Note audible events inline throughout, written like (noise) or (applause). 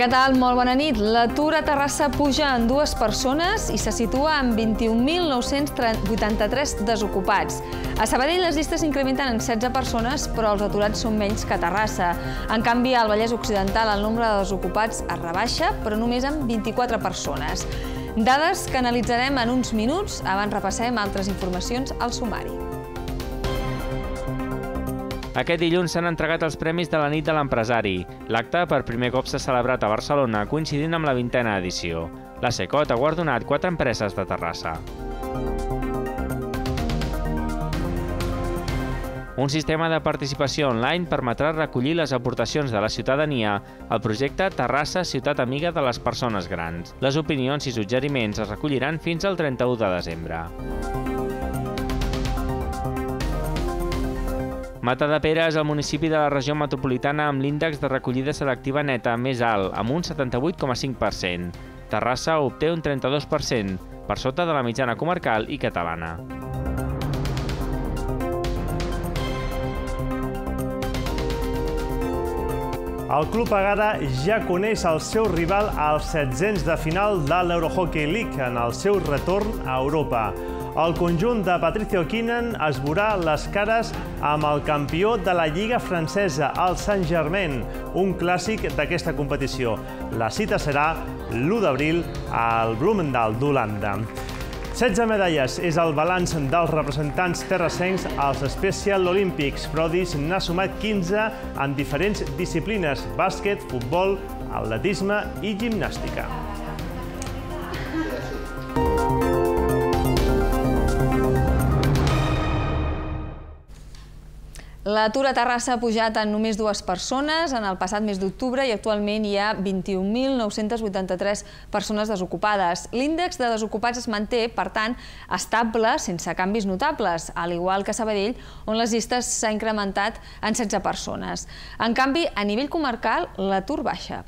Què tal? Molt bona nit. L'atur a Terrassa puja en dues persones i se situa en 21.983 desocupats. A Sabadell les llistes s'incrementen en 16 persones, però els aturats són menys que a Terrassa. En canvi, al Vallès Occidental el nombre de desocupats es rebaixa, però només amb 24 persones. Dades que analitzarem en uns minuts. Abans repassem altres informacions al sumari. Aquest dilluns s'han entregat els premis de la nit de l'empresari. L'acte per primer cop s'ha celebrat a Barcelona, coincidint amb la vintena edició. La Secot ha guardonat quatre empreses de Terrassa. Un sistema de participació online permetrà recollir les aportacions de la ciutadania al projecte Terrassa Ciutat Amiga de les Persones Grans. Les opinions i suggeriments es recolliran fins al 31 de desembre. Matadepera és el municipi de la regió metropolitana amb l'índex de recollida selectiva neta més alt, amb un 78,5%. Terrassa obté un 32%, per sota de la mitjana comarcal i catalana. El Club Agada ja coneix el seu rival als setzents de final de l'Eurohockey League en el seu retorn a Europa. El conjunt de Patricio Quinan es veurà les cares amb el campió de la Lliga Francesa, el Saint-Germain, un clàssic d'aquesta competició. La cita serà l'1 d'abril al Blumendal d'Holanda. 16 medalles és el balanç dels representants terrassencs als Special Olympics. Prodis n'ha sumat 15 en diferents disciplines, bàsquet, futbol, atletisme i gimnàstica. L'atur a Terrassa ha pujat en només dues persones en el passat mes d'octubre i actualment hi ha 21.983 persones desocupades. L'índex de desocupats es manté, per tant, estable, sense canvis notables, al igual que Sabadell, on les llistes s'ha incrementat en 16 persones. En canvi, a nivell comarcal, l'atur baixa.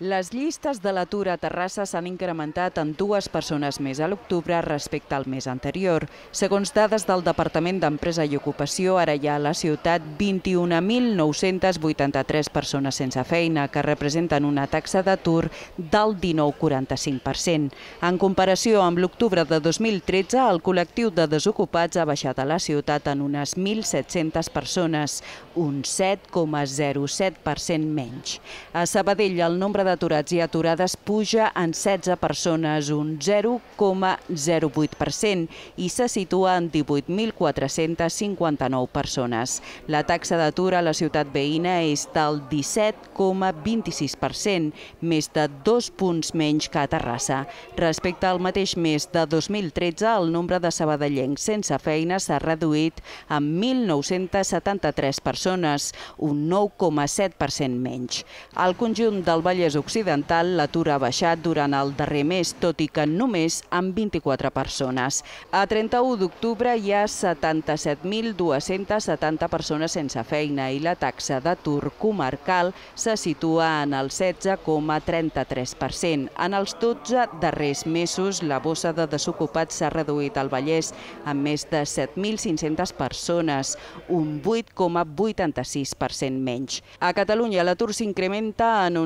Les llistes de l'atur a Terrassa s'han incrementat en dues persones més a l'octubre respecte al mes anterior. Segons dades del Departament d'Empresa i Ocupació, ara hi ha a la ciutat 21.983 persones sense feina, que representen una taxa d'atur del 19,45%. En comparació amb l'octubre de 2013, el col·lectiu de desocupats ha baixat a la ciutat en unes 1.700 persones, un 7,07% menys. A Sabadell, el nombre d'aturats i aturades puja en 16 persones, un 0,08%, i se situa en 18.459 persones. La taxa d'atur a la ciutat veïna és del 17,26%, més de dos punts menys que a Terrassa. Respecte al mateix mes de 2013, el nombre de sabadellencs sense feina s'ha reduït en 1.973 persones, un 9,7% menys. Al conjunt del Vallès Occidental, l'atur ha baixat durant el darrer mes, tot i que només amb 24 persones. A 31 d'octubre hi ha 77.270 persones sense feina i la taxa d'atur comarcal se situa en el 16,33%. En els 12 darrers mesos, la bossa de desocupats s'ha reduït al Vallès amb més de 7.500 persones, un 8,86% menys. A Catalunya l'atur s'incrementa en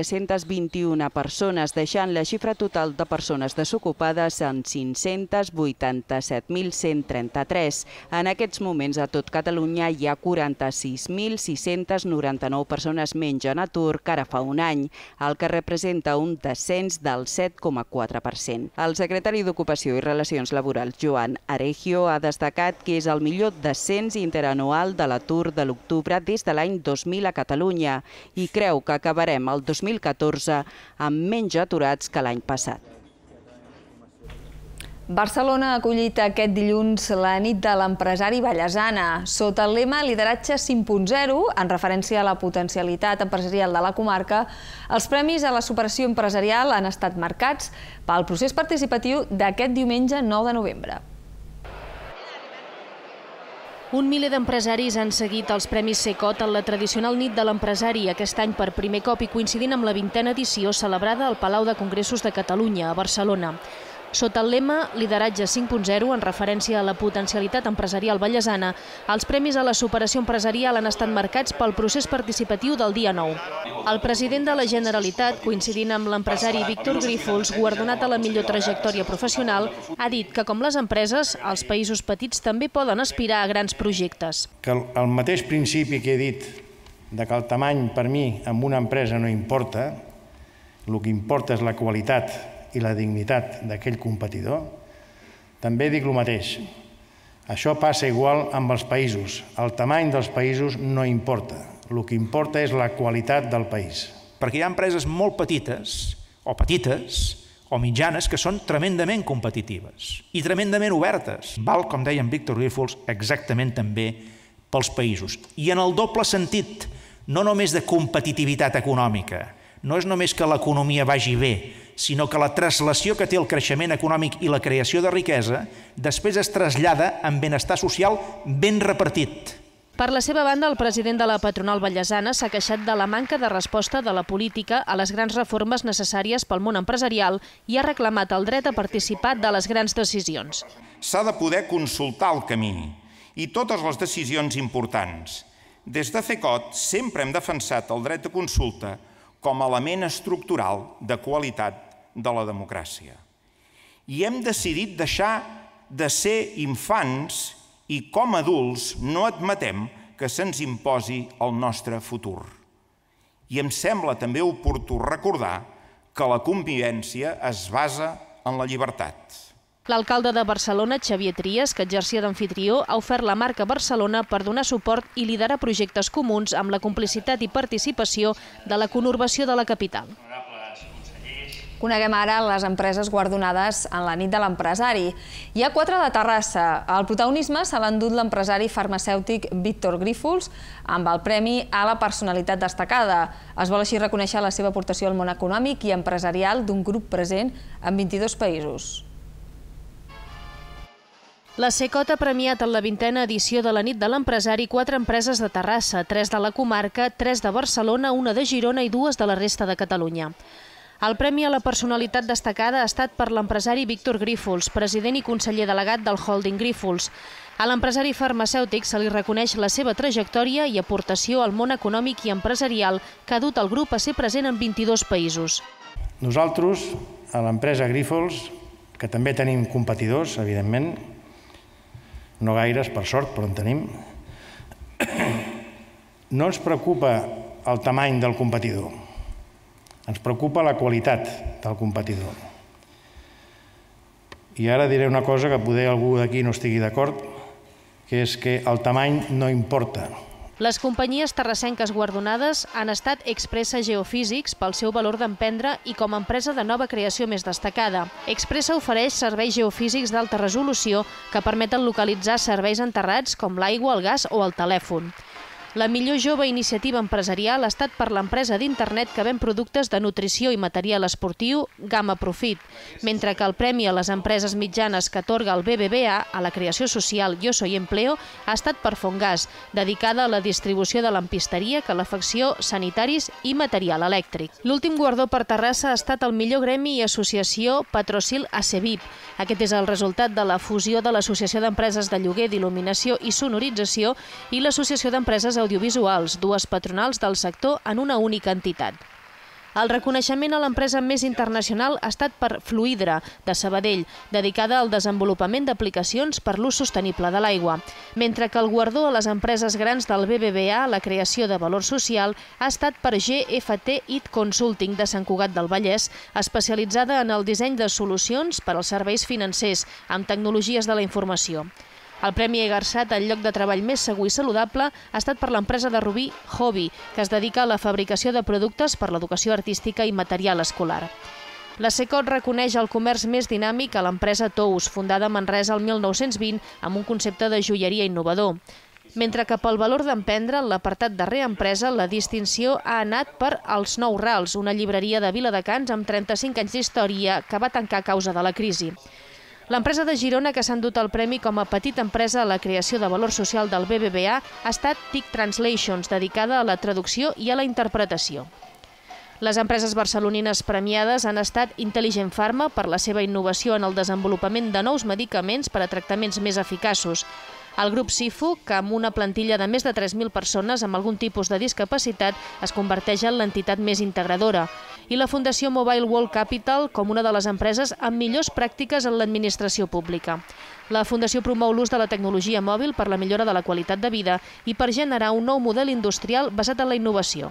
11.321 persones, deixant la xifra total de persones desocupades en 587.133. En aquests moments a tot Catalunya hi ha 46.699 persones menys en atur que ara fa un any, el que representa un descens del 7,4%. El secretari d'Ocupació i Relacions Laborals, Joan Aregio, ha destacat que és el millor descens interanual de l'atur de l'octubre des de l'any 2000 a Catalunya i creu que acabarem el 2014 amb menys aturats que l'any passat. Barcelona ha acollit aquest dilluns la nit de l'empresari Vallesana, sota el lema Lideratge 5.0, en referència a la potencialitat empresarial de la comarca. Els premis a la superació empresarial han estat marcats pel procés participatiu d'aquest diumenge 9 de novembre. Un miler d'empresaris han seguit els Premis Secot en la tradicional nit de l'empresari, aquest any per primer cop i coincidint amb la vintena edició celebrada al Palau de Congressos de Catalunya, a Barcelona. Sota el lema Lideratge 5.0, en referència a la potencialitat empresarial ballesana, els premis a la superació empresarial han estat marcats pel procés participatiu del dia 9. El president de la Generalitat, coincidint amb l'empresari Víctor Grífols, guardonat a la millor trajectòria professional, ha dit que, com les empreses, els països petits també poden aspirar a grans projectes. Que el mateix principi que he dit de que el tamany per mi en una empresa no importa, el que importa és la qualitat i la dignitat d'aquell competidor, també dic el mateix. Això passa igual amb els països. El tamany dels països no importa. El que importa és la qualitat del país. Perquè hi ha empreses molt petites, o petites, o mitjanes, que són tremendament competitives i tremendament obertes. Val, com deia en Víctor Grífols, exactament també pels països. I en el doble sentit, no només de competitivitat econòmica, no és només que l'economia vagi bé, sinó que la traslació que té el creixement econòmic i la creació de riquesa després es trasllada en benestar social ben repartit. Per la seva banda, el president de la patronal ballesana s'ha queixat de la manca de resposta de la política a les grans reformes necessàries pel món empresarial i ha reclamat el dret a participar de les grans decisions. S'ha de poder consultar el camí i totes les decisions importants. Des de FECOT sempre hem defensat el dret de consulta com a element estructural de qualitat de la democràcia. I hem decidit deixar de ser infants i com a adults no admetem que se'ns imposi el nostre futur. I em sembla també oportú recordar que la convivència es basa en la llibertat. L'alcalde de Barcelona, Xavier Trias, que exercia d'anfitrió, ha ofert la marca Barcelona per donar suport i liderar projectes comuns amb la complicitat i participació de la conurbació de la capital. Coneguem ara les empreses guardonades en la nit de l'empresari. Hi ha quatre de Terrassa. El protagonisme se l'ha endut l'empresari farmacèutic Víctor Grífols amb el Premi a la Personalitat Destacada. Es vol així reconèixer la seva aportació al món econòmic i empresarial d'un grup present en 22 països. La SECOT ha premiat en la vintena edició de la nit de l'empresari quatre empreses de Terrassa, tres de la comarca, tres de Barcelona, una de Girona i dues de la resta de Catalunya. El Premi a la Personalitat Destacada ha estat per l'empresari Víctor Grífols, president i conseller delegat del Holding Grífols. A l'empresari farmacèutic se li reconeix la seva trajectòria i aportació al món econòmic i empresarial que ha dut el grup a ser present en 22 països. Nosaltres, a l'empresa Grífols, que també tenim competidors, evidentment, no gaires, per sort, però en tenim, (coughs) no ens preocupa el tamany del competidor ens preocupa la qualitat del competidor. I ara diré una cosa que poder algú d'aquí no estigui d'acord, que és que el tamany no importa. Les companyies terrassenques guardonades han estat Expressa Geofísics pel seu valor d'emprendre i com a empresa de nova creació més destacada. Expressa ofereix serveis geofísics d'alta resolució que permeten localitzar serveis enterrats com l'aigua, el gas o el telèfon. La millor jove iniciativa empresarial ha estat per l'empresa d'internet que ven productes de nutrició i material esportiu Gamma Profit, mentre que el premi a les empreses mitjanes que atorga el BBVA a la creació social Yo Soy Empleo ha estat per Fongas, dedicada a la distribució de lampisteria, calefacció, sanitaris i material elèctric. L'últim guardó per Terrassa ha estat el millor gremi i associació Patrocil ACEVIP. Aquest és el resultat de la fusió de l'Associació d'Empreses de Lloguer d'Il·luminació i Sonorització i l'Associació d'Empreses audiovisuals, dues patronals del sector en una única entitat. El reconeixement a l'empresa més internacional ha estat per Fluidra, de Sabadell, dedicada al desenvolupament d'aplicacions per l'ús sostenible de l'aigua, mentre que el guardó a les empreses grans del BBVA, la creació de valor social, ha estat per GFT IT Consulting de Sant Cugat del Vallès, especialitzada en el disseny de solucions per als serveis financers amb tecnologies de la informació. El Premi Egarsat al lloc de treball més segur i saludable ha estat per l'empresa de Rubí Hobby, que es dedica a la fabricació de productes per l'educació artística i material escolar. La SECOT reconeix el comerç més dinàmic a l'empresa Tous, fundada a Manresa el 1920 amb un concepte de joieria innovador. Mentre que pel valor d'emprendre, l'apartat de reempresa, la distinció ha anat per Els Nou Rals, una llibreria de Viladecans amb 35 anys d'història que va tancar a causa de la crisi. L'empresa de Girona que s'ha endut el premi com a petita empresa a la creació de valor social del BBVA ha estat TIC Translations, dedicada a la traducció i a la interpretació. Les empreses barcelonines premiades han estat Intelligent Pharma per la seva innovació en el desenvolupament de nous medicaments per a tractaments més eficaços, el grup SIFU, que amb una plantilla de més de 3.000 persones amb algun tipus de discapacitat, es converteix en l'entitat més integradora. I la Fundació Mobile World Capital com una de les empreses amb millors pràctiques en l'administració pública. La Fundació promou l'ús de la tecnologia mòbil per la millora de la qualitat de vida i per generar un nou model industrial basat en la innovació.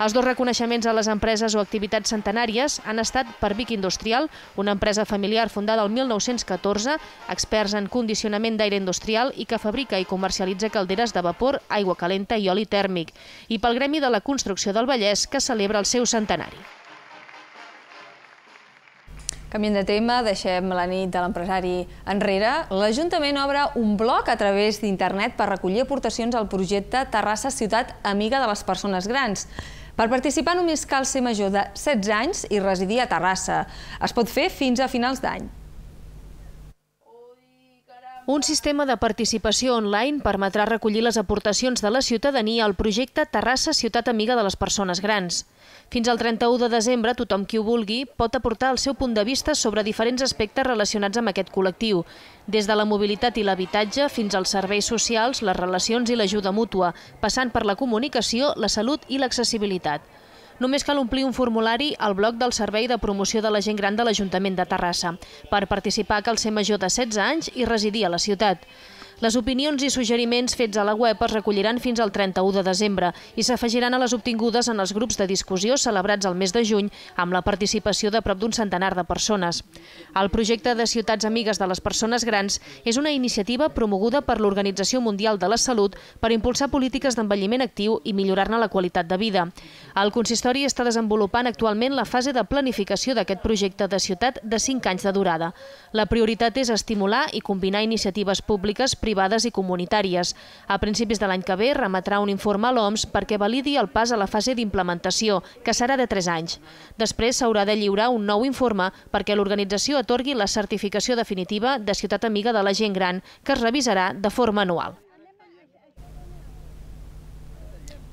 Els dos reconeixements a les empreses o activitats centenàries han estat per Vic Industrial, una empresa familiar fundada el 1914, experts en condicionament d'aire industrial i que fabrica i comercialitza calderes de vapor, aigua calenta i oli tèrmic, i pel Gremi de la Construcció del Vallès, que celebra el seu centenari. Canviem de tema, deixem la nit de l'empresari enrere. L'Ajuntament obre un bloc a través d'internet per recollir aportacions al projecte Terrassa Ciutat Amiga de les Persones Grans. Per participar només cal ser major de 16 anys i residir a Terrassa. Es pot fer fins a finals d'any. Un sistema de participació online permetrà recollir les aportacions de la ciutadania al projecte Terrassa Ciutat Amiga de les Persones Grans. Fins al 31 de desembre, tothom qui ho vulgui pot aportar el seu punt de vista sobre diferents aspectes relacionats amb aquest col·lectiu, des de la mobilitat i l'habitatge fins als serveis socials, les relacions i l'ajuda mútua, passant per la comunicació, la salut i l'accessibilitat. Només cal omplir un formulari al bloc del Servei de Promoció de la Gent Gran de l'Ajuntament de Terrassa. Per participar cal ser major de 16 anys i residir a la ciutat. Les opinions i suggeriments fets a la web es recolliran fins al 31 de desembre i s'afegiran a les obtingudes en els grups de discussió celebrats al mes de juny amb la participació de prop d'un centenar de persones. El projecte de Ciutats Amigues de les Persones Grans és una iniciativa promoguda per l'Organització Mundial de la Salut per impulsar polítiques d'envelliment actiu i millorar-ne la qualitat de vida. El consistori està desenvolupant actualment la fase de planificació d'aquest projecte de ciutat de 5 anys de durada. La prioritat és estimular i combinar iniciatives públiques, privades privades i comunitàries. A principis de l'any que ve remetrà un informe a l'OMS perquè validi el pas a la fase d'implementació, que serà de 3 anys. Després s'haurà de lliurar un nou informe perquè l'organització atorgui la certificació definitiva de Ciutat Amiga de la Gent Gran, que es revisarà de forma anual.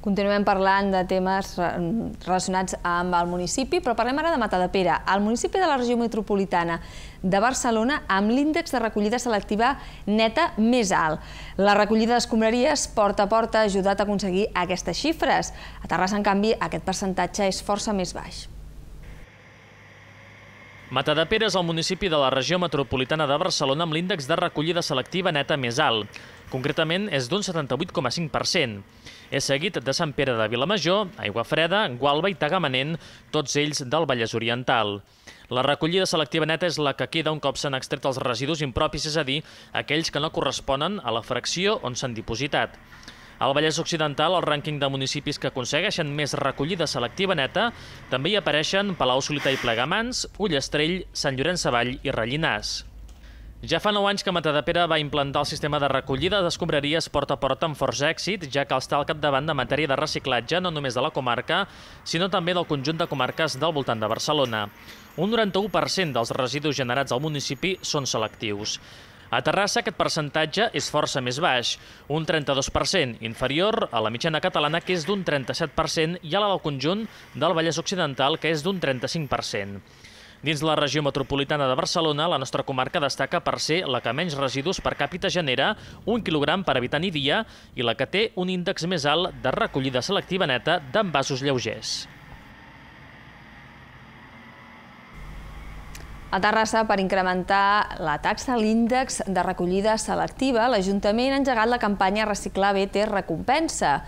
Continuem parlant de temes relacionats amb el municipi, però parlem ara de Matadepera, el municipi de la regió metropolitana de Barcelona amb l'índex de recollida selectiva neta més alt. La recollida d'escombraries porta a porta ha ajudat a aconseguir aquestes xifres. A Terrassa, en canvi, aquest percentatge és força més baix. Matadepera és el municipi de la regió metropolitana de Barcelona amb l'índex de recollida selectiva neta més alt. Concretament, és d'un 78,5%. És seguit de Sant Pere de Vilamajor, Aigua Freda, Gualba i Tagamanent, tots ells del Vallès Oriental. La recollida selectiva neta és la que queda un cop s'han extret els residus impropis, és a dir, aquells que no corresponen a la fracció on s'han dipositat. Al Vallès Occidental, el rànquing de municipis que aconsegueixen més recollida selectiva neta, també hi apareixen Palau Solità i Plegamans, Ullastrell, Sant Llorenç Savall i Rellinars. Ja fa 9 anys que Matadepera va implantar el sistema de recollida d'escombraries porta a porta amb forts èxit, ja que està al capdavant de matèria de reciclatge no només de la comarca, sinó també del conjunt de comarques del voltant de Barcelona. Un 91% dels residus generats al municipi són selectius. A Terrassa aquest percentatge és força més baix, un 32%, inferior a la mitjana catalana, que és d'un 37%, i a la del conjunt del Vallès Occidental, que és d'un 35%. Dins la regió metropolitana de Barcelona, la nostra comarca destaca per ser la que menys residus per càpita genera, un quilogram per habitant i dia, i la que té un índex més alt de recollida selectiva neta d'envasos lleugers. A Terrassa, per incrementar la taxa l'índex de recollida selectiva, l'Ajuntament ha engegat la campanya Reciclar bé té recompensa.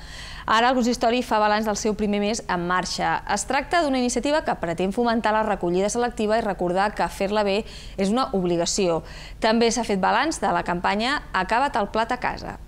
Ara el consistori fa balanç del seu primer mes en marxa. Es tracta d'una iniciativa que pretén fomentar la recollida selectiva i recordar que fer-la bé és una obligació. També s'ha fet balanç de la campanya Acaba't el plat a casa.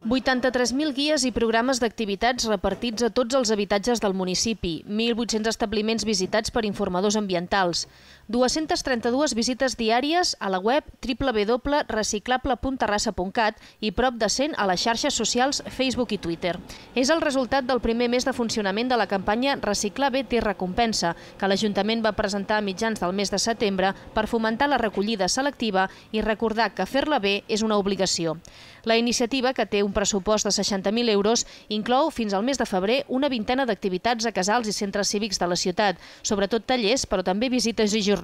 83.000 guies i programes d'activitats repartits a tots els habitatges del municipi, 1.800 establiments visitats per informadors ambientals, 232 visites diàries a la web www.reciclable.terrassa.cat i prop de 100 a les xarxes socials Facebook i Twitter. És el resultat del primer mes de funcionament de la campanya Reciclar bé té recompensa, que l'Ajuntament va presentar a mitjans del mes de setembre per fomentar la recollida selectiva i recordar que fer-la bé és una obligació. La iniciativa, que té un pressupost de 60.000 euros, inclou fins al mes de febrer una vintena d'activitats a casals i centres cívics de la ciutat, sobretot tallers, però també visites i jornades.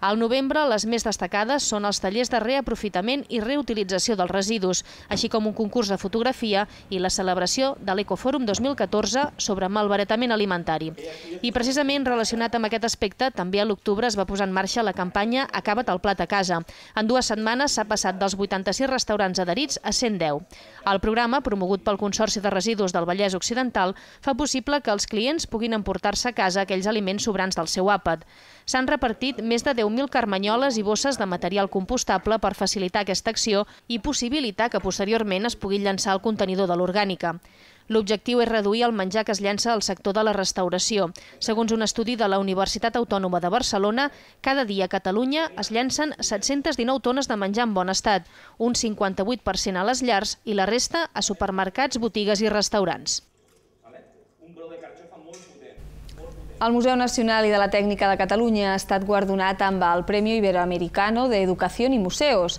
Al novembre, les més destacades són els tallers de reaprofitament i reutilització dels residus, així com un concurs de fotografia i la celebració de l'Ecofòrum 2014 sobre malbaratament alimentari. I precisament relacionat amb aquest aspecte, també a l'octubre es va posar en marxa la campanya Acaba't el plat a casa. En dues setmanes s'ha passat dels 86 restaurants adherits a 110. El programa, promogut pel Consorci de Residus del Vallès Occidental, fa possible que els clients puguin emportar-se a casa aquells aliments sobrants del seu àpat. S'han repartit més de 10.000 carmanyoles i bosses de material compostable per facilitar aquesta acció i possibilitar que posteriorment es pugui llançar el contenidor de l'orgànica. L'objectiu és reduir el menjar que es llença al sector de la restauració. Segons un estudi de la Universitat Autònoma de Barcelona, cada dia a Catalunya es llencen 719 tones de menjar en bon estat, un 58% a les llars i la resta a supermercats, botigues i restaurants. El Museu Nacional i de la Tècnica de Catalunya ha estat guardonat amb el Premi Iberoamericano de Educació i Museus.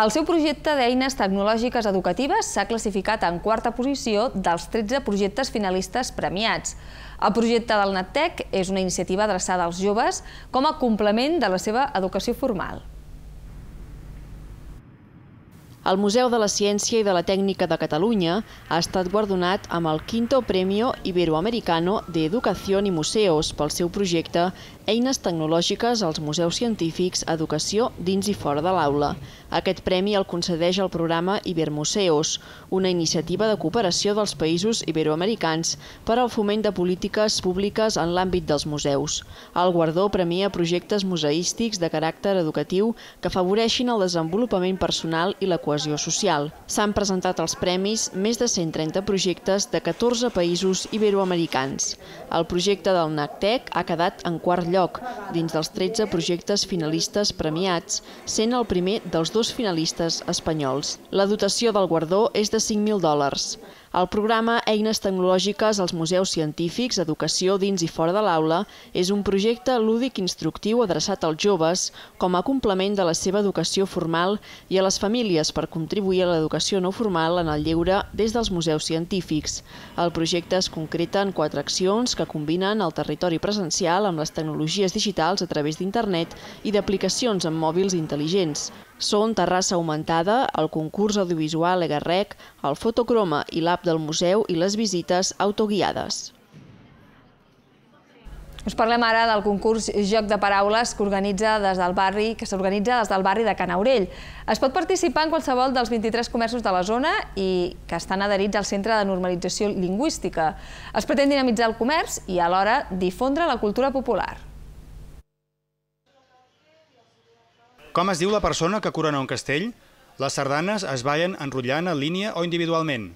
El seu projecte d'eines tecnològiques educatives s'ha classificat en quarta posició dels 13 projectes finalistes premiats. El projecte del NatTec és una iniciativa adreçada als joves com a complement de la seva educació formal. El Museu de la Ciència i de la Tècnica de Catalunya ha estat guardonat amb el Quinto Premio Iberoamericano de Educació i Museus pel seu projecte Eines tecnològiques als museus científics, educació dins i fora de l'aula. Aquest premi el concedeix el programa Ibermuseos, una iniciativa de cooperació dels països iberoamericans per al foment de polítiques públiques en l'àmbit dels museus. El guardó premia projectes museístics de caràcter educatiu que afavoreixin el desenvolupament personal i la cohesió social. S'han presentat als premis més de 130 projectes de 14 països iberoamericans. El projecte del NACTEC ha quedat en quart lloc dins dels 13 projectes finalistes premiats, sent el primer dels dos finalistes espanyols. La dotació del guardó és de 5.000 dòlars. El programa Eines tecnològiques als museus científics, educació dins i fora de l'aula és un projecte lúdic instructiu adreçat als joves com a complement de la seva educació formal i a les famílies per contribuir a l'educació no formal en el lleure des dels museus científics. El projecte es concreta en quatre accions que combinen el territori presencial amb les tecnologies digitals a través d'internet i d'aplicacions amb mòbils intel·ligents. Són Terrassa Augmentada, el concurs audiovisual Egarrec, el fotocroma i l'app del museu i les visites autoguiades. Us parlem ara del concurs Joc de Paraules que organitza des del barri que s'organitza des del barri de Canaurell. Es pot participar en qualsevol dels 23 comerços de la zona i que estan adherits al Centre de Normalització Lingüística. Es pretén dinamitzar el comerç i alhora difondre la cultura popular. Com es diu la persona que corona un castell? Les sardanes es ballen enrotllant en línia o individualment.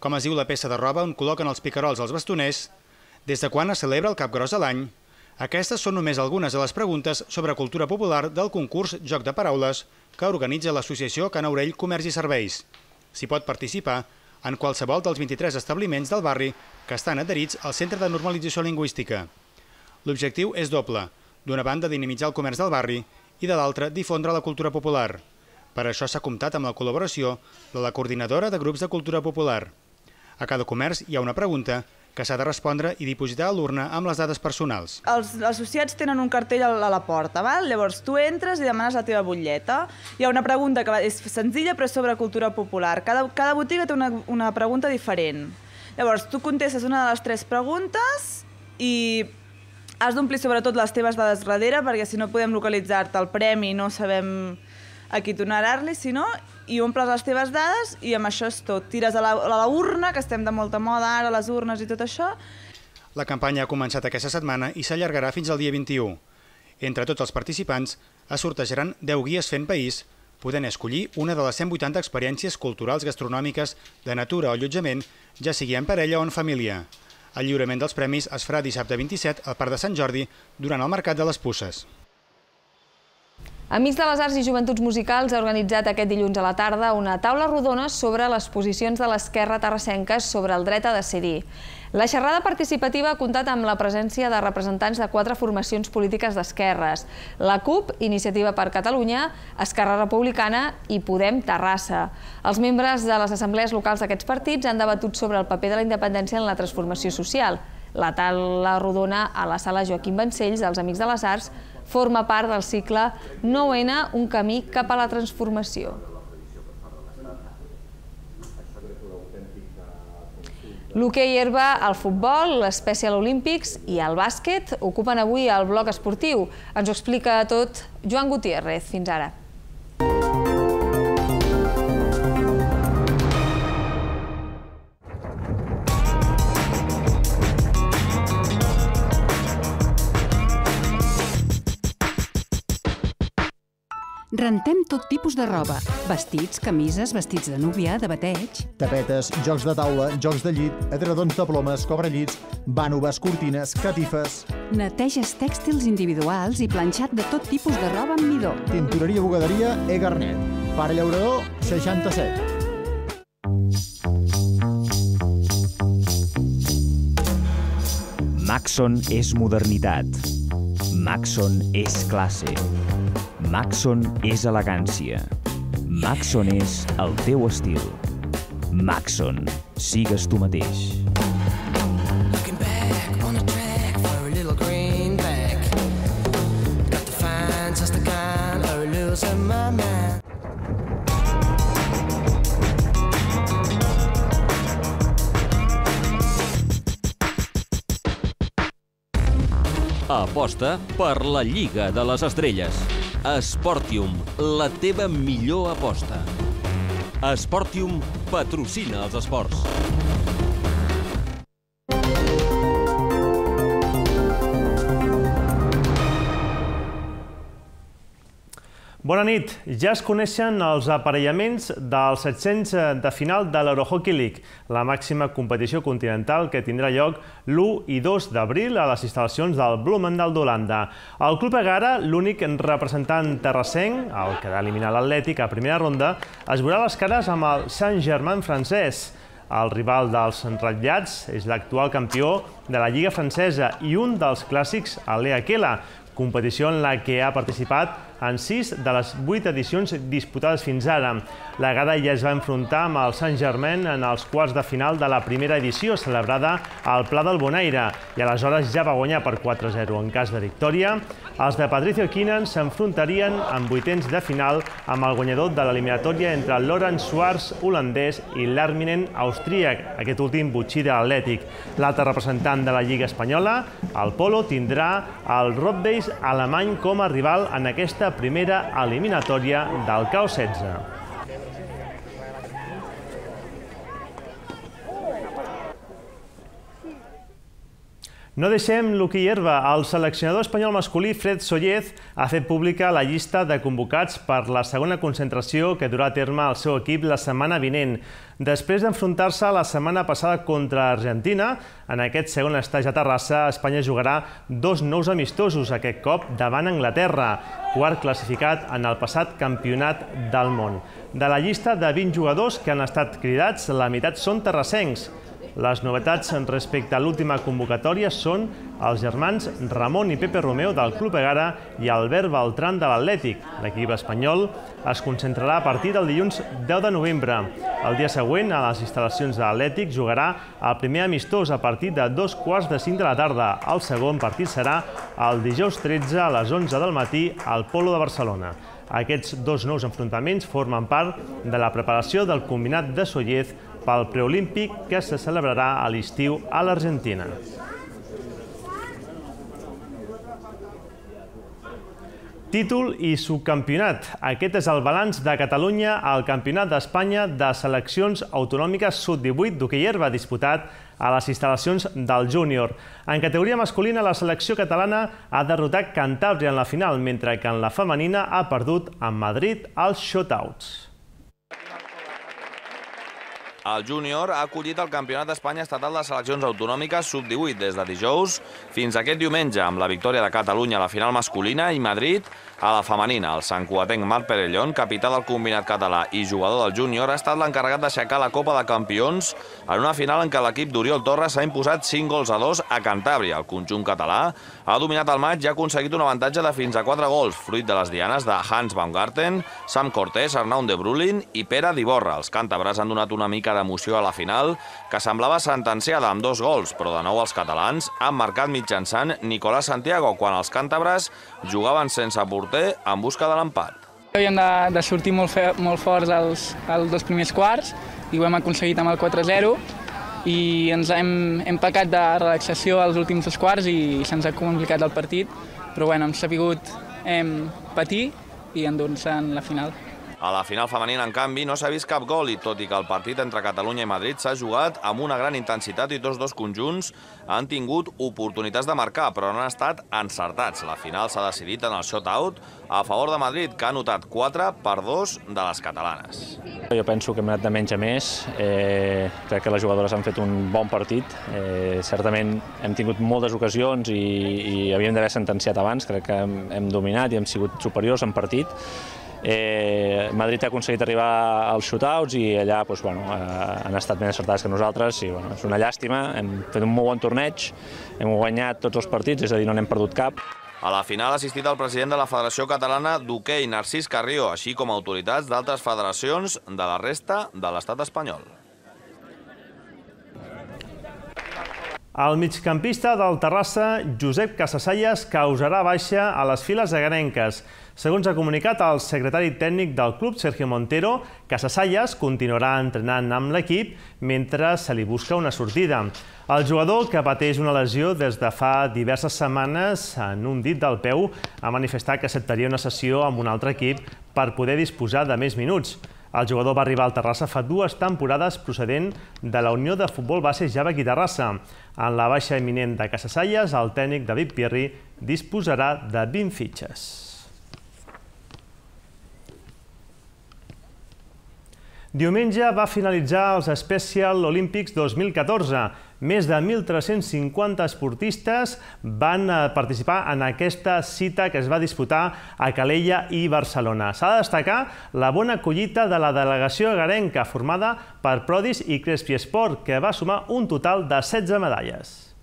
Com es diu la peça de roba on col·loquen els picarols als bastoners? Des de quan es celebra el Cap Gros de l'any? Aquestes són només algunes de les preguntes sobre cultura popular del concurs Joc de Paraules que organitza l'associació Canaurell Comerç i Serveis. S'hi pot participar en qualsevol dels 23 establiments del barri que estan adherits al Centre de Normalització Lingüística. L'objectiu és doble. D'una banda, dinamitzar el comerç del barri i de l'altra, difondre la cultura popular. Per això s'ha comptat amb la col·laboració de la coordinadora de grups de cultura popular. A cada comerç hi ha una pregunta que s'ha de respondre i dipositar a l'urna amb les dades personals. Els associats tenen un cartell a la porta, val? llavors tu entres i demanes la teva butlleta. Hi ha una pregunta que és senzilla però sobre cultura popular. Cada, cada botiga té una, una pregunta diferent. Llavors tu contestes una de les tres preguntes i has d'omplir sobretot les teves dades darrere perquè si no podem localitzar-te el premi no sabem a qui donar-li, si no, i omples les teves dades i amb això és tot. Tires a la, a la urna, que estem de molta moda ara, les urnes i tot això. La campanya ha començat aquesta setmana i s'allargarà fins al dia 21. Entre tots els participants es sortejaran 10 guies fent país, podent escollir una de les 180 experiències culturals gastronòmiques de natura o allotjament, ja sigui en parella o en família. El lliurament dels premis es farà dissabte 27 al Parc de Sant Jordi durant el Mercat de les Pusses. Amics de les Arts i Joventuts Musicals ha organitzat aquest dilluns a la tarda una taula rodona sobre les posicions de l'esquerra terrassenca sobre el dret a decidir. La xerrada participativa ha comptat amb la presència de representants de quatre formacions polítiques d'esquerres, la CUP, Iniciativa per Catalunya, Esquerra Republicana i Podem Terrassa. Els membres de les assemblees locals d'aquests partits han debatut sobre el paper de la independència en la transformació social. La taula rodona a la sala Joaquim Vancells dels Amics de les Arts forma part del cicle 9N, un camí cap a la transformació. L'hoquei herba, el futbol, l'Special Olímpics i el bàsquet ocupen avui el bloc esportiu. Ens ho explica tot Joan Gutiérrez. Fins ara. Rentem tot tipus de roba. Vestits, camises, vestits de núvia, de bateig... Tapetes, jocs de taula, jocs de llit, edredons de plomes, cobrellits, vànoves, cortines, catifes... Neteges tèxtils individuals i planxat de tot tipus de roba amb midó. Tintoreria Bogaderia E. Garnet. Pare Llaurador, 67. Maxon és modernitat. Maxon és classe. Maxon és elegància. Maxon és el teu estil. Maxon, sigues tu mateix. Looking back on the track for a little greenback. Got to find just the kind of losing my mind. Aposta per la Lliga de les Estrelles. Esportium, la teva millor aposta. Esportium patrocina els esports. Bona nit. Ja es coneixen els aparellaments dels 700 de final de l'Eurohockey League, la màxima competició continental que tindrà lloc l'1 i 2 d'abril a les instal·lacions del Blumendal d'Holanda. El Club Egara, l'únic representant terrassenc, el que ha d'eliminar l'Atlètic a primera ronda, es veurà les cares amb el Saint-Germain francès. El rival dels ratllats és l'actual campió de la Lliga francesa i un dels clàssics a l'Eakela, competició en la que ha participat en sis de les vuit edicions disputades fins ara. La Gada ja es va enfrontar amb el Sant Germain en els quarts de final de la primera edició, celebrada al Pla del Bonaire, i aleshores ja va guanyar per 4-0. En cas de victòria, els de Patricio Keenan s'enfrontarien en vuitens de final amb el guanyador de l'eliminatòria entre el Lorenz Suars, holandès, i l'Arminen, austríac, aquest últim butxí de l'Atlètic. L'altre representant de la Lliga Espanyola, el Polo, tindrà el Rotbeis alemany com a rival en aquesta primera eliminatòria del CAO 16. No deixem l'hoquei herba. El seleccionador espanyol masculí Fred Sollez ha fet pública la llista de convocats per la segona concentració que durà a terme el seu equip la setmana vinent. Després d'enfrontar-se la setmana passada contra Argentina, en aquest segon estatge a Terrassa, Espanya jugarà dos nous amistosos, aquest cop davant Anglaterra, quart classificat en el passat campionat del món. De la llista de 20 jugadors que han estat cridats, la meitat són terrassencs. Les novetats respecte a l'última convocatòria són els germans Ramon i Pepe Romeo del Club Egara i Albert Beltran de l'Atlètic. L'equip espanyol es concentrarà a partir del dilluns 10 de novembre. El dia següent, a les instal·lacions de l'Atlètic, jugarà el primer amistós a partir de dos quarts de cinc de la tarda. El segon partit serà el dijous 13 a les 11 del matí al Polo de Barcelona. Aquests dos nous enfrontaments formen part de la preparació del combinat de Sollez pel preolímpic que se celebrarà a l'estiu a l'Argentina. Títol i subcampionat. Aquest és el balanç de Catalunya al Campionat d'Espanya de Seleccions Autonòmiques Sud-18 d'hoquei herba disputat a les instal·lacions del júnior. En categoria masculina, la selecció catalana ha derrotat Cantàbria en la final, mentre que en la femenina ha perdut amb Madrid als shotouts. El júnior ha acollit el Campionat d'Espanya Estatal de Seleccions Autonòmiques Sub-18 des de dijous fins aquest diumenge amb la victòria de Catalunya a la final masculina i Madrid a la femenina. El santcuatenc Marc Perellón, capità del combinat català i jugador del júnior, ha estat l'encarregat d'aixecar la Copa de Campions en una final en què l'equip d'Oriol Torres s'ha imposat 5 gols a 2 a Cantàbria. El conjunt català ha dominat el maig i ha aconseguit un avantatge de fins a 4 gols, fruit de les dianes de Hans Baumgarten, Sam Cortés, Arnaud de Brulin i Pere Diborra. Els càntabres han donat una mica d'emoció a la final, que semblava sentenciada amb dos gols, però de nou els catalans han marcat mitjançant Nicolás Santiago, quan els càntabres jugaven sense porter en busca de l'empat. Havíem de, de sortir molt, fe, molt forts als, als dos primers quarts i ho hem aconseguit amb el 4-0 i ens hem, hem pecat de relaxació als últims dos quarts i se'ns ha complicat el partit, però bueno, hem sabut hem patir i endur-nos en la final. A la final femenina, en canvi, no s'ha vist cap gol i tot i que el partit entre Catalunya i Madrid s'ha jugat amb una gran intensitat i tots dos conjunts han tingut oportunitats de marcar, però no han estat encertats. La final s'ha decidit en el shot-out a favor de Madrid, que ha anotat 4 per 2 de les catalanes. Jo penso que hem anat de menys a més. Eh, crec que les jugadores han fet un bon partit. Eh, certament hem tingut moltes ocasions i, i havíem d'haver sentenciat abans. Crec que hem, hem dominat i hem sigut superiors en partit. Eh, Madrid ha aconseguit arribar als shootouts i allà doncs, bueno, eh, han estat més acertats que nosaltres i bueno, és una llàstima, hem fet un molt bon torneig, hem guanyat tots els partits, és a dir, no n'hem perdut cap. A la final ha assistit el president de la Federació Catalana d'Hoquei, Narcís Carrió, així com autoritats d'altres federacions de la resta de l'estat espanyol. El migcampista del Terrassa, Josep Casasallas, causarà baixa a les files agarenques. Segons ha comunicat el secretari tècnic del club, Sergio Montero, Casasallas continuarà entrenant amb l'equip mentre se li busca una sortida. El jugador, que pateix una lesió des de fa diverses setmanes en un dit del peu, ha manifestat que acceptaria una sessió amb un altre equip per poder disposar de més minuts. El jugador va arribar al Terrassa fa dues temporades procedent de la Unió de Futbol Base Java i Terrassa. En la baixa imminent de Casasalles, el tècnic David Pierri disposarà de 20 fitxes. Diumenge va finalitzar els Special Olympics 2014. Més de 1.350 esportistes van eh, participar en aquesta cita que es va disputar a Calella i Barcelona. S'ha de destacar la bona collita de la delegació agarenca formada per Prodis i Crespi Esport, que va sumar un total de 16 medalles.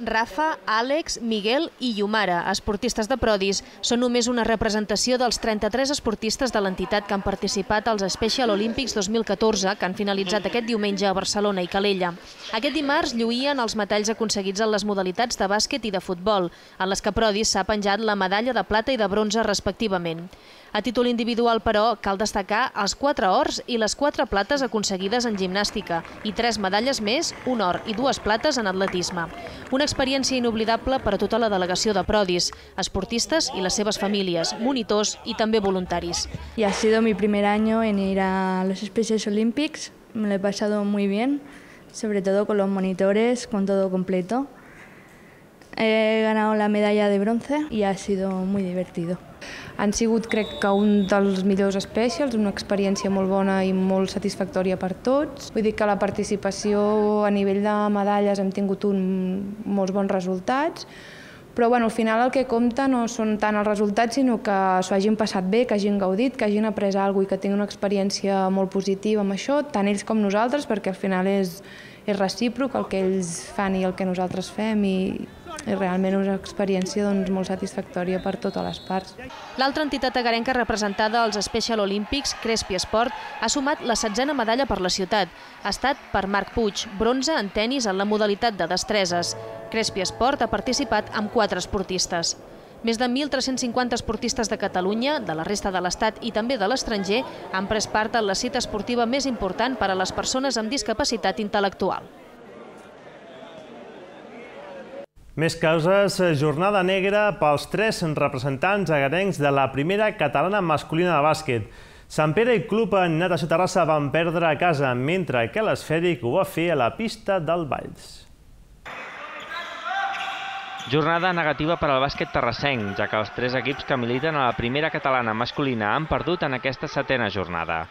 Rafa, Àlex, Miguel i Yumara, esportistes de Prodis, són només una representació dels 33 esportistes de l'entitat que han participat als Special Olympics 2014, que han finalitzat aquest diumenge a Barcelona i Calella. Aquest dimarts lluïen els metalls aconseguits en les modalitats de bàsquet i de futbol, en les que Prodis s'ha penjat la medalla de plata i de bronze respectivament. A títol individual, però, cal destacar els quatre ors i les quatre plates aconseguides en gimnàstica i tres medalles més, un or i dues plates en atletisme. Una experiència inoblidable per a tota la delegació de Prodis, esportistes i les seves famílies, monitors i també voluntaris. Y ha sido mi primer año en ir a los Specials Olympics. Me lo he pasado muy bien, sobre todo con los monitores, con todo completo. He ganado la medalla de bronce y ha sido muy divertido. Han sigut, crec que, un dels millors specials, una experiència molt bona i molt satisfactòria per tots. Vull dir que la participació a nivell de medalles hem tingut un, molts bons resultats, però bueno, al final el que compta no són tant els resultats, sinó que s'ho hagin passat bé, que hagin gaudit, que hagin après alguna i que tinguin una experiència molt positiva amb això, tant ells com nosaltres, perquè al final és, és recíproc el que ells fan i el que nosaltres fem i, i realment és una experiència doncs, molt satisfactòria per totes les parts. L'altra entitat agarenca representada als Special Olympics, Crespi Esport, ha sumat la setzena medalla per la ciutat. Ha estat per Marc Puig, bronze en tennis en la modalitat de destreses. Crespi Esport ha participat amb quatre esportistes. Més de 1.350 esportistes de Catalunya, de la resta de l'Estat i també de l'estranger han pres part en la cita esportiva més important per a les persones amb discapacitat intel·lectual. Més causes, jornada negra pels tres representants agarencs de la primera catalana masculina de bàsquet. Sant Pere i Club en Natació Terrassa van perdre a casa, mentre que l'Esfèric ho va fer a la pista del Valls. Jornada negativa per al bàsquet terrassenc, ja que els tres equips que militen a la primera catalana masculina han perdut en aquesta setena jornada.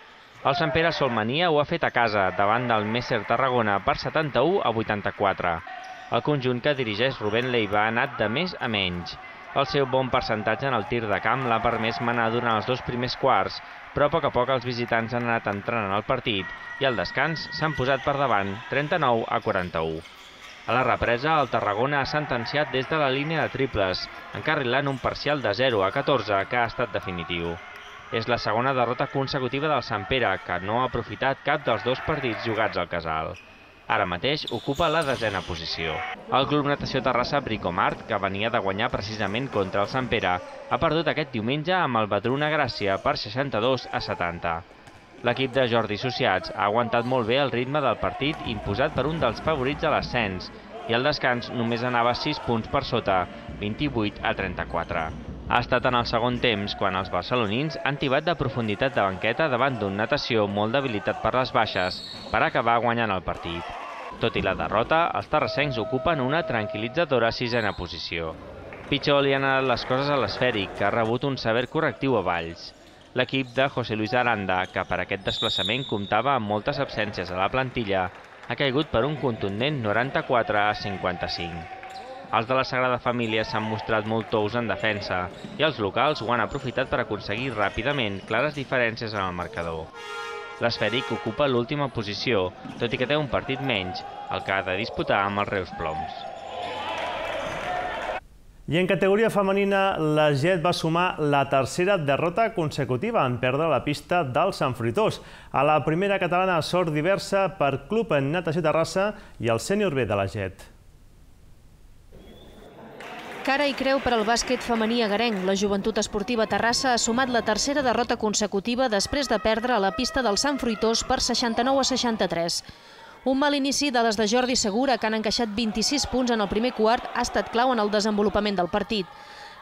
El Sant Pere Solmania ho ha fet a casa, davant del Messer Tarragona per 71 a 84. El conjunt que dirigeix Rubén Leiva ha anat de més a menys. El seu bon percentatge en el tir de camp l'ha permès manar durant els dos primers quarts, però a poc a poc els visitants han anat entrant en el partit i al descans s'han posat per davant 39 a 41. A la represa, el Tarragona ha sentenciat des de la línia de triples, encarrilant un parcial de 0 a 14 que ha estat definitiu. És la segona derrota consecutiva del Sant Pere, que no ha aprofitat cap dels dos partits jugats al Casal. Ara mateix ocupa la desena posició. El Club Natació Terrassa Bricomart, que venia de guanyar precisament contra el Sant Pere, ha perdut aquest diumenge amb el Badruna Gràcia per 62 a 70. L'equip de Jordi Sociats ha aguantat molt bé el ritme del partit imposat per un dels favorits a l'ascens i el descans només anava 6 punts per sota, 28 a 34. Ha estat en el segon temps quan els barcelonins han tibat de profunditat de banqueta davant d'un natació molt debilitat per les baixes per acabar guanyant el partit. Tot i la derrota, els terrassencs ocupen una tranquil·litzadora sisena posició. Pitjor li han anat les coses a l'esfèric, que ha rebut un sever correctiu a Valls. L'equip de José Luis Aranda, que per aquest desplaçament comptava amb moltes absències a la plantilla, ha caigut per un contundent 94 a 55. Els de la Sagrada Família s'han mostrat molt tous en defensa i els locals ho han aprofitat per aconseguir ràpidament clares diferències en el marcador. L'esfèric ocupa l'última posició, tot i que té un partit menys, el que ha de disputar amb els Reus Ploms. I en categoria femenina, la Jet va sumar la tercera derrota consecutiva en perdre la pista del Sant Fruitós. A la primera catalana sort diversa per Club en Natació Terrassa i el sènior B de la Jet. Cara i creu per al bàsquet femení agarenc. La Joventut Esportiva Terrassa ha sumat la tercera derrota consecutiva després de perdre a la pista del Sant Fruitós per 69 a 63. Un mal inici de les de Jordi Segura, que han encaixat 26 punts en el primer quart, ha estat clau en el desenvolupament del partit.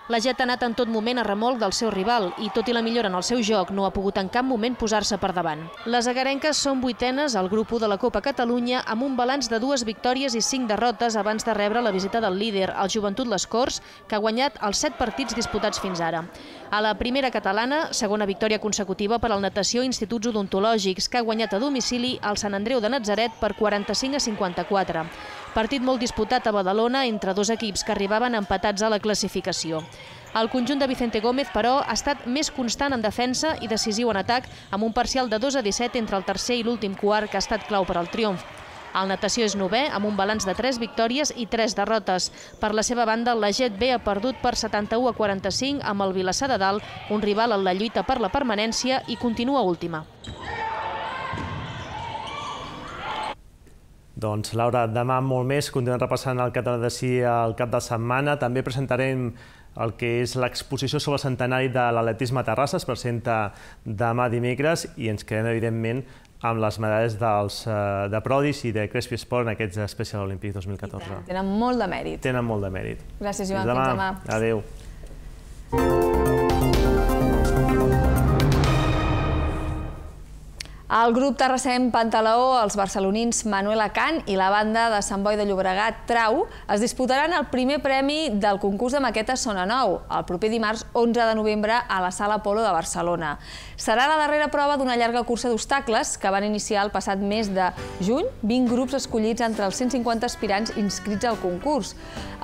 La Jet ha anat en tot moment a remolc del seu rival i, tot i la millora en el seu joc, no ha pogut en cap moment posar-se per davant. Les agarenques són vuitenes al grup 1 de la Copa Catalunya amb un balanç de dues victòries i cinc derrotes abans de rebre la visita del líder, el Joventut Les Corts, que ha guanyat els set partits disputats fins ara. A la primera catalana, segona victòria consecutiva per al Natació Instituts Odontològics, que ha guanyat a domicili al Sant Andreu de Natzaret per 45 a 54. Partit molt disputat a Badalona entre dos equips que arribaven empatats a la classificació. El conjunt de Vicente Gómez, però, ha estat més constant en defensa i decisiu en atac, amb un parcial de 2 a 17 entre el tercer i l'últim quart, que ha estat clau per al triomf. El natació és novè, amb un balanç de 3 victòries i 3 derrotes. Per la seva banda, la Jet B ha perdut per 71 a 45 amb el Vilassar de Dalt, un rival en la lluita per la permanència i continua última. Doncs, Laura, demà molt més. Continuem repassant el català de sí al cap de setmana. També presentarem el que és l'exposició sobre el centenari de l'atletisme a Terrassa. Es presenta demà dimecres i ens quedem, evidentment, amb les medalles dels, eh, de Prodis i de Crespi Sport en aquests Special Olympics 2014. Tenen molt de mèrit. Tenen molt de mèrit. Gràcies, Joan. Fins demà. Fins demà. Adéu. El grup Terrassem Pantaleó, els barcelonins Manuel Acan i la banda de Sant Boi de Llobregat Trau es disputaran el primer premi del concurs de maquetes Sona Nou, el proper dimarts 11 de novembre a la Sala Polo de Barcelona. Serà la darrera prova d'una llarga cursa d'obstacles que van iniciar el passat mes de juny 20 grups escollits entre els 150 aspirants inscrits al concurs.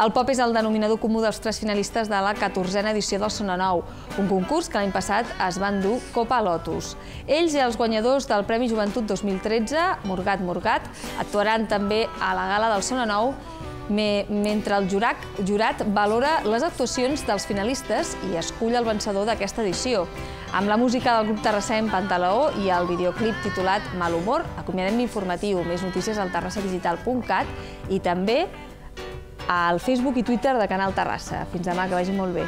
El pop és el denominador comú dels tres finalistes de la 14a edició del Sona Nou, un concurs que l'any passat es van dur Copa Lotus. Ells i els guanyadors del Premi Joventut 2013, Morgat Morgat, actuaran també a la gala del Sona Nou mentre el jurat, valora les actuacions dels finalistes i escull el vencedor d'aquesta edició. Amb la música del grup Terrassem Pantaleó i el videoclip titulat Malhumor, acomiadem l'informatiu, més notícies al terrassadigital.cat i també al Facebook i Twitter de Canal Terrassa. Fins demà, que vagi molt bé.